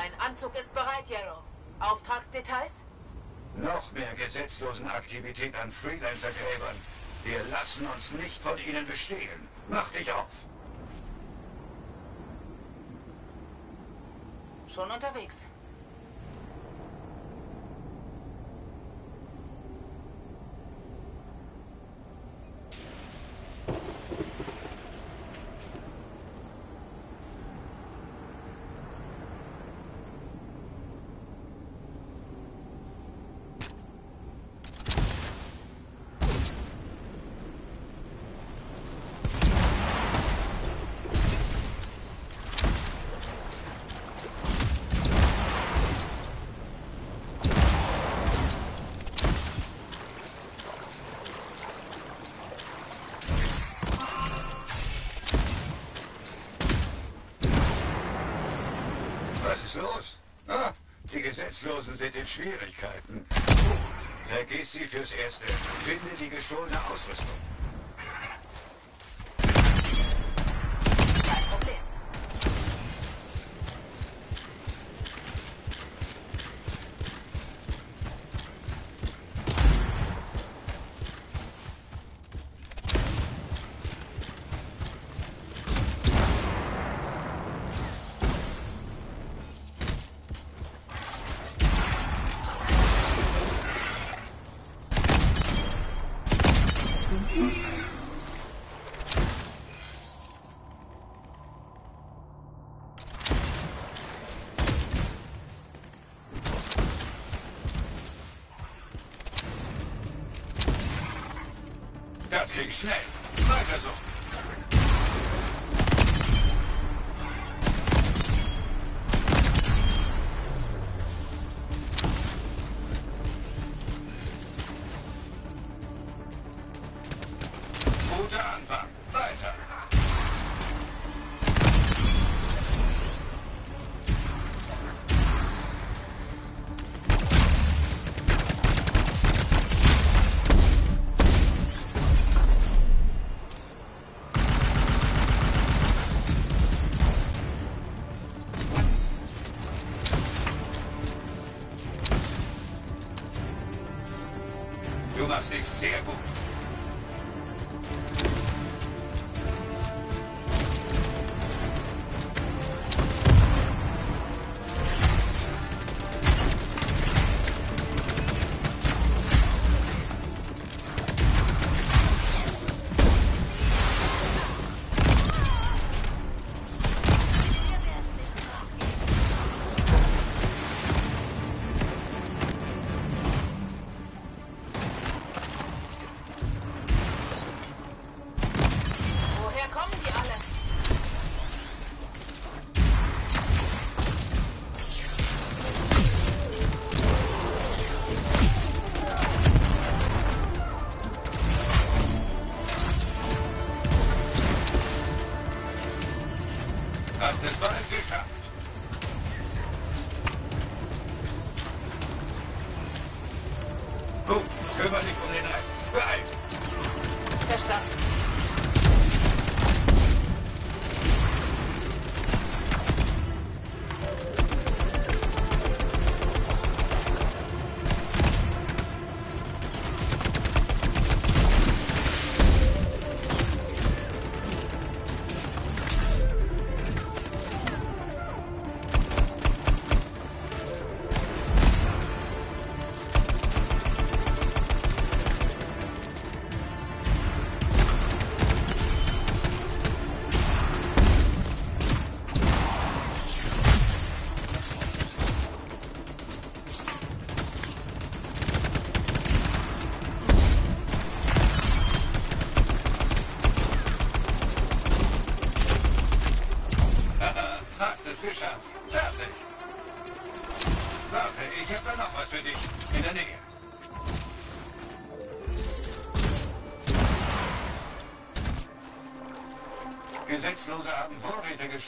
Mein Anzug ist bereit, Yarrow. Auftragsdetails? Noch mehr gesetzlosen Aktivität an Freelancer-Gräbern. Wir lassen uns nicht von ihnen bestehlen. Mach dich auf. Schon unterwegs. Was ist los? Ah, die Gesetzlosen sind in Schwierigkeiten. Vergiss sie fürs Erste. Finde die gestohlene Ausrüstung. Das ging schnell. Weiter so.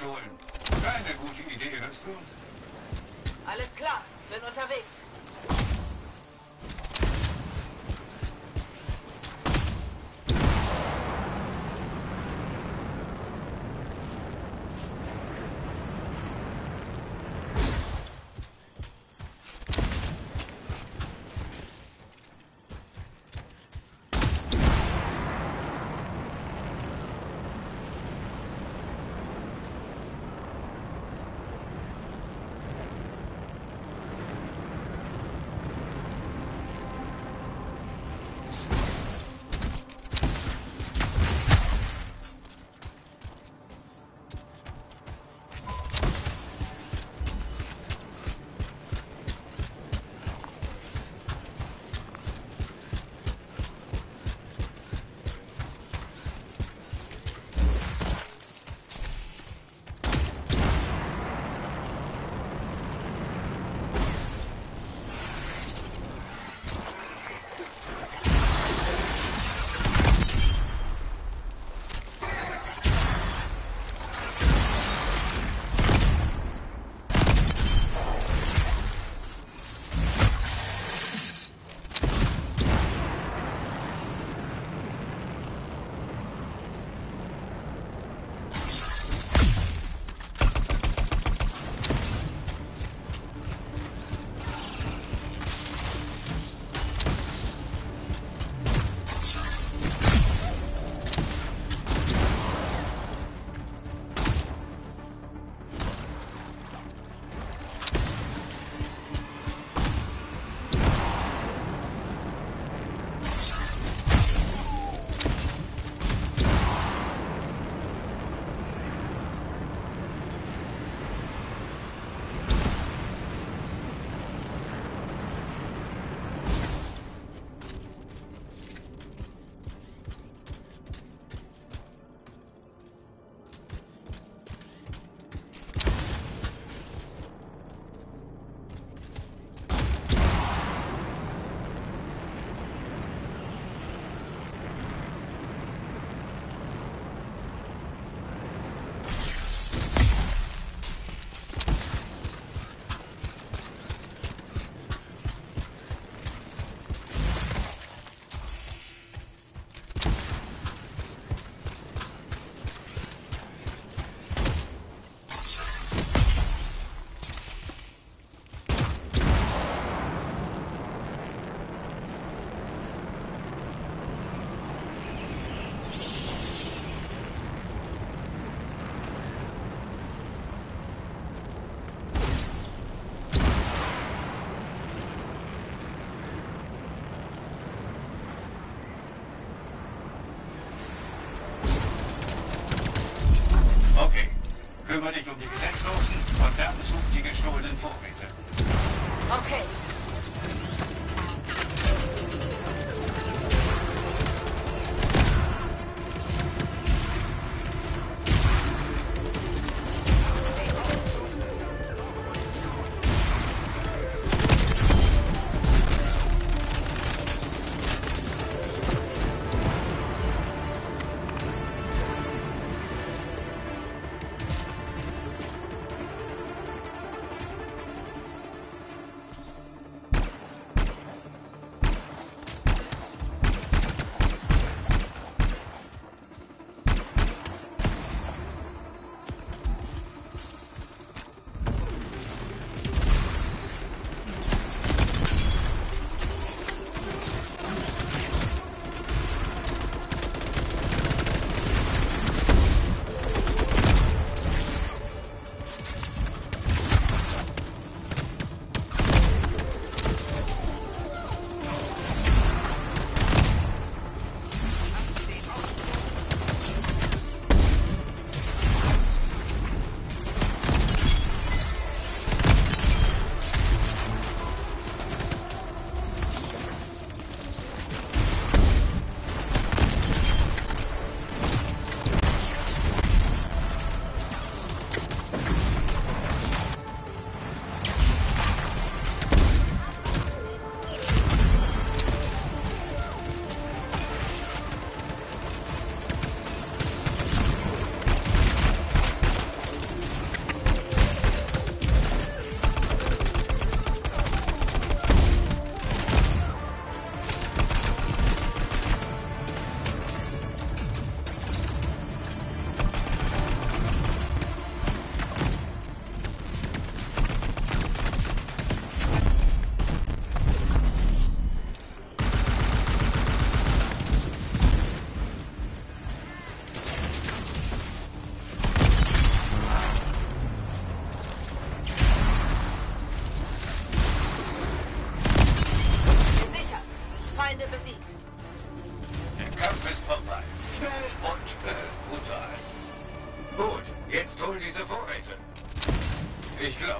Gestohlen. Keine gute Idee, hörst du?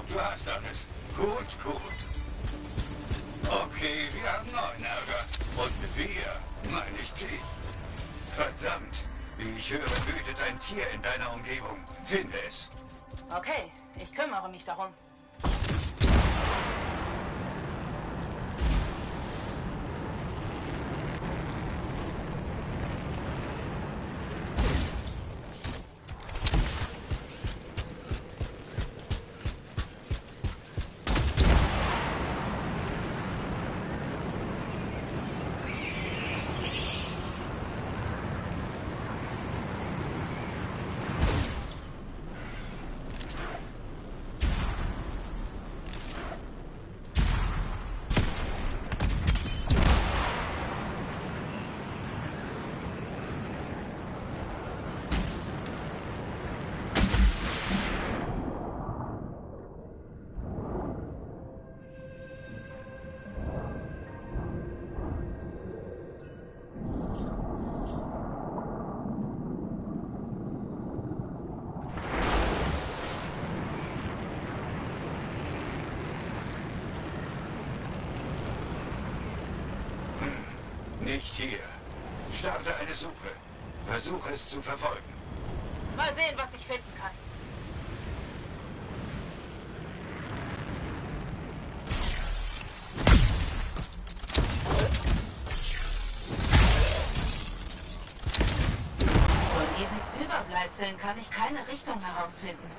Du hast alles. Gut, gut. Okay, wir haben neuen Ärger. Und wir meine ich dich. Verdammt. Wie ich höre, wütet ein Tier in deiner Umgebung. Finde es. Okay, ich kümmere mich darum. Hier. Starte eine Suche. Versuche es zu verfolgen. Mal sehen, was ich finden kann. Von diesen Überbleibseln kann ich keine Richtung herausfinden.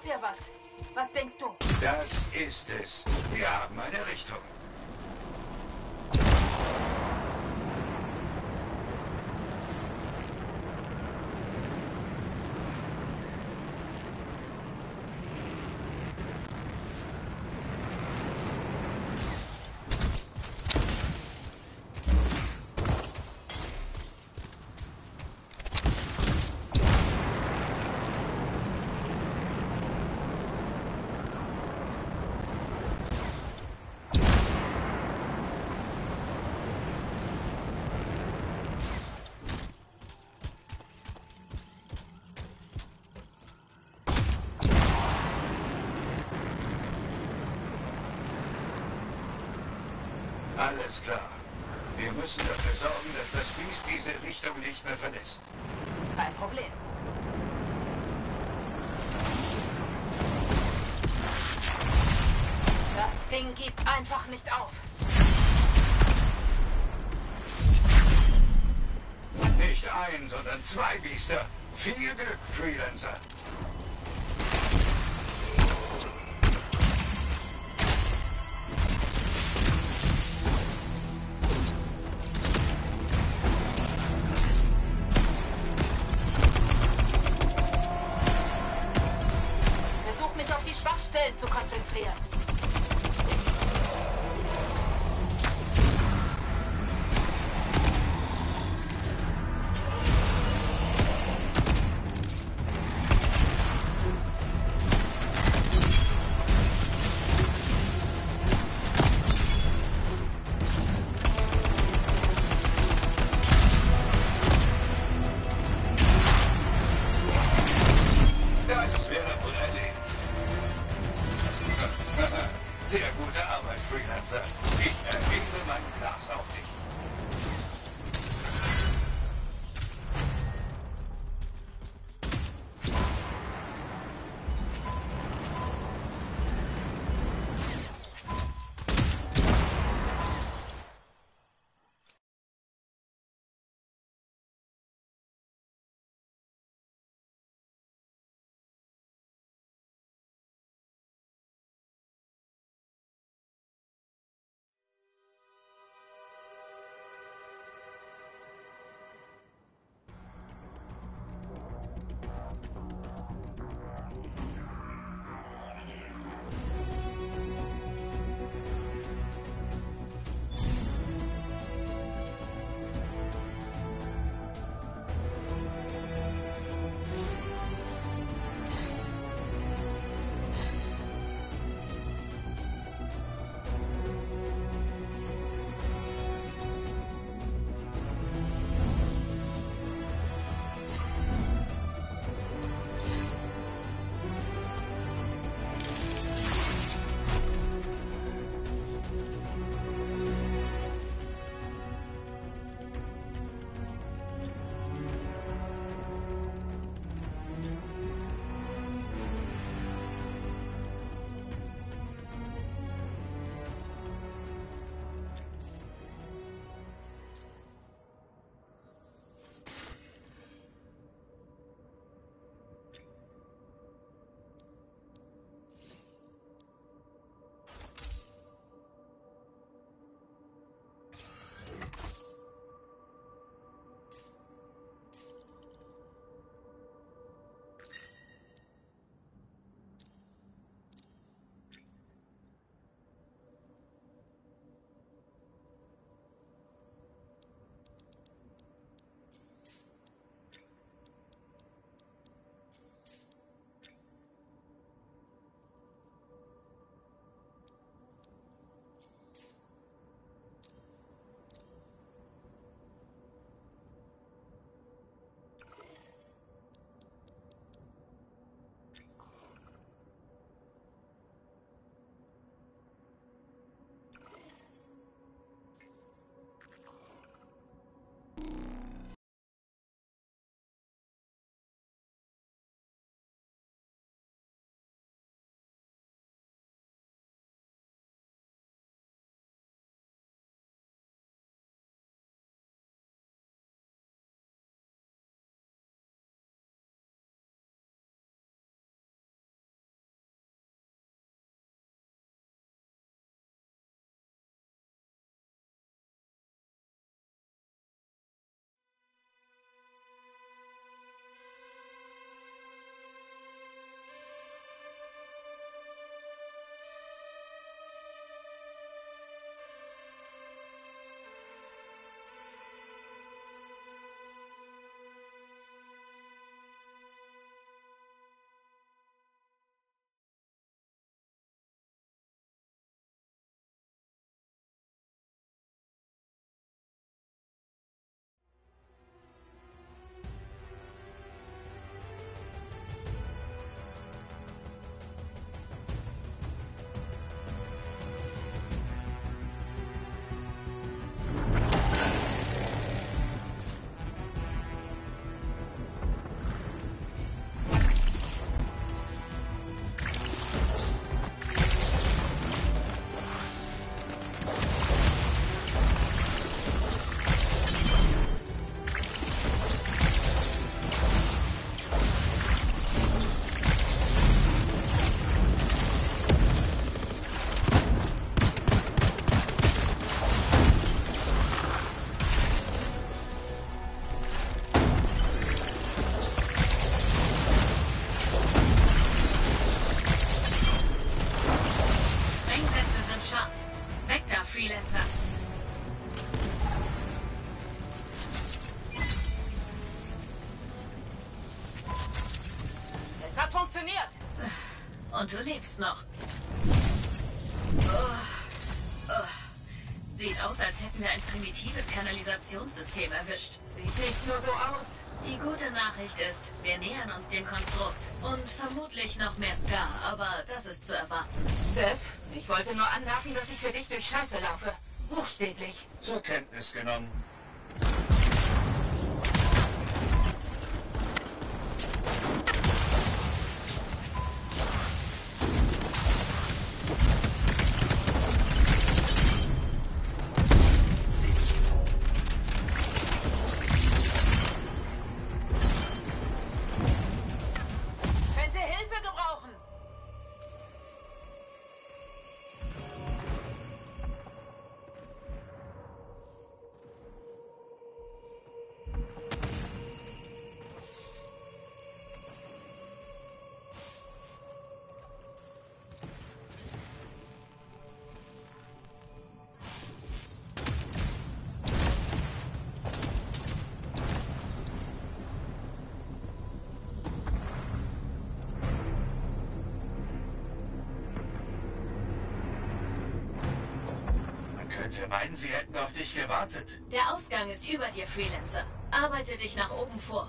Hab hier was. Was denkst du? Das ist es. Wir haben eine Richtung. Alles klar. Wir müssen dafür sorgen, dass das Biest diese Richtung nicht mehr verlässt. Kein Problem. Das Ding gibt einfach nicht auf. Nicht ein, sondern zwei Biester. Viel Glück, Freelancer. Sehr gute Arbeit, Freelancer. Ich Und du lebst noch. Oh. Oh. Sieht aus, als hätten wir ein primitives Kanalisationssystem erwischt. Sieht nicht nur so aus. Die gute Nachricht ist, wir nähern uns dem Konstrukt. Und vermutlich noch mehr Ska, aber das ist zu erwarten. Steph, ich wollte nur anmerken, dass ich für dich durch Scheiße laufe. Buchstäblich. Zur Kenntnis genommen. Könnte meinen, sie hätten auf dich gewartet. Der Ausgang ist über dir, Freelancer. Arbeite dich nach oben vor.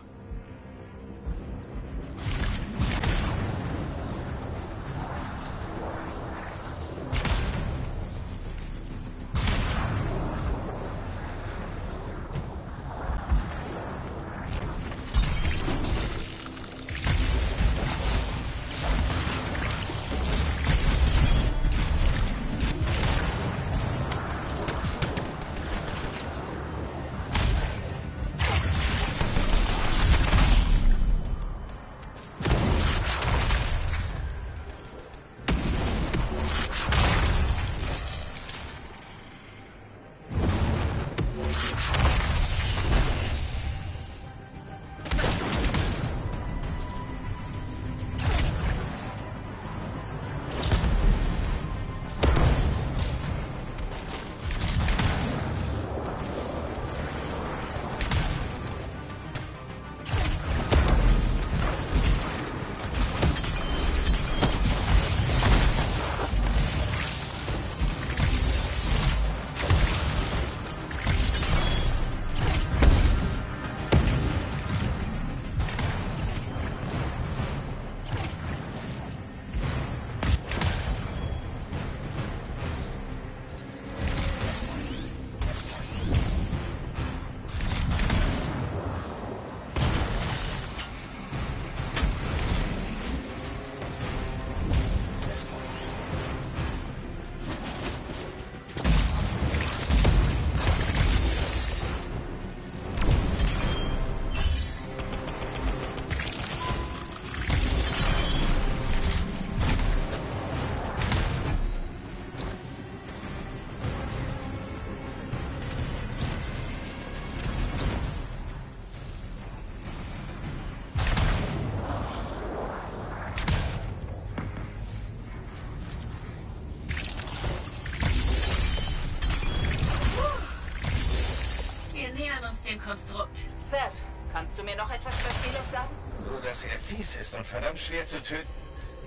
Konstrukt. Seth, kannst du mir noch etwas über Stelios sagen? Nur, dass er fies ist und verdammt schwer zu töten.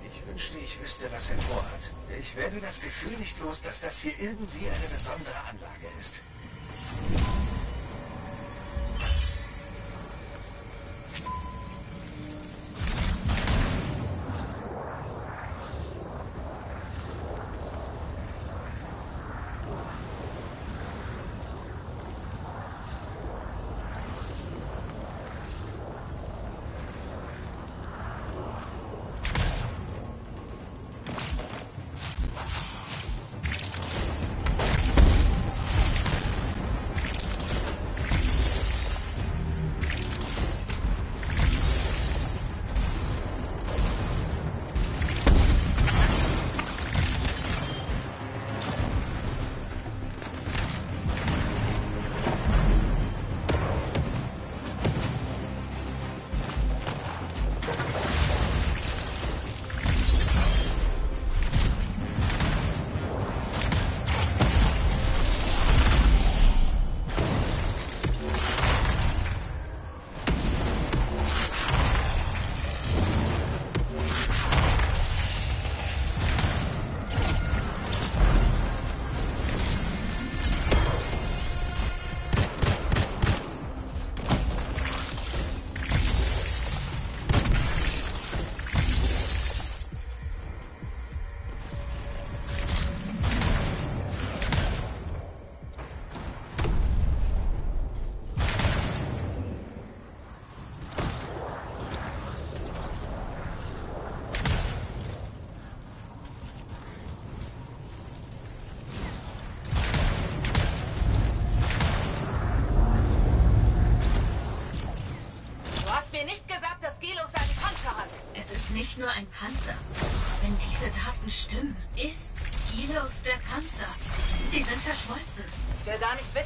Ich wünschte, ich wüsste, was er vorhat. Ich werde das Gefühl nicht los, dass das hier irgendwie eine besondere Anlage ist. Ein Panzer. Wenn diese Daten stimmen, ist Skilos der Panzer. Sie sind verschmolzen. Will gar nicht wissen,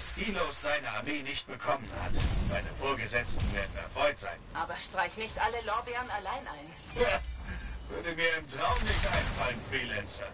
dass Skilos seine Armee nicht bekommen hat. Meine Vorgesetzten werden erfreut sein. Aber streich nicht alle Lorbeeren allein ein. Würde mir im Traum nicht einfallen, Freelancer.